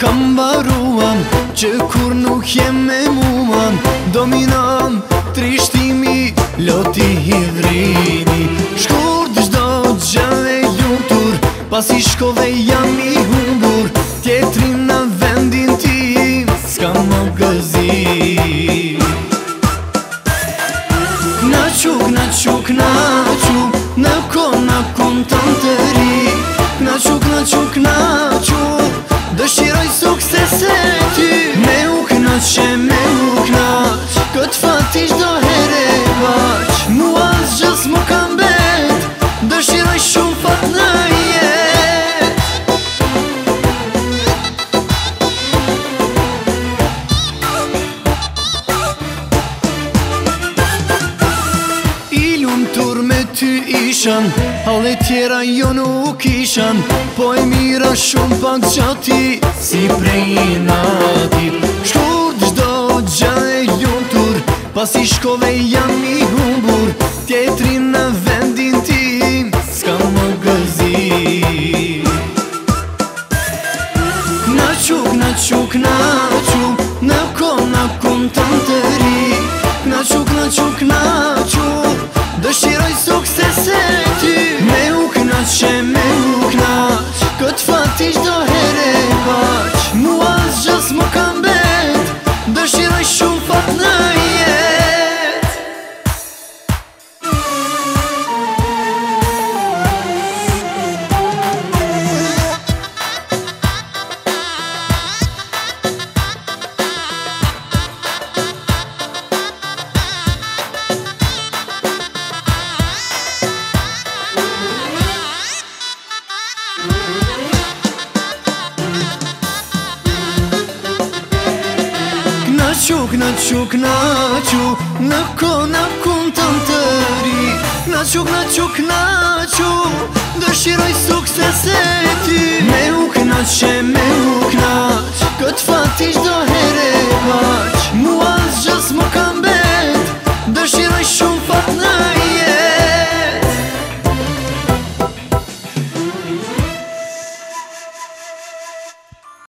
Kam baruan, që kur nuk jem me muan Dominan, trishtimi, loti i Shkur të gjdo gjave ljumëtur Pas i shkove jam i humbur Tjetrin në vendin ti, s'ka më gëzi Na quk, na quk, na quk Në kon, në kon të në të ri Na quk, na quk, na quk ty ishën Halle tjera jo nuk ishën Po e mira shumë pak gjati Si prej i nati Shkur gjdo gja e Pas i shkove jam i humbur Tjetri në vendin ti Ska më gëzi Na quk, na quk, na quk Në kona kumë të më të čukna čukna çok na çok na ko na tam tari Na čukna čukna çok Da široj suk se seti Meuk na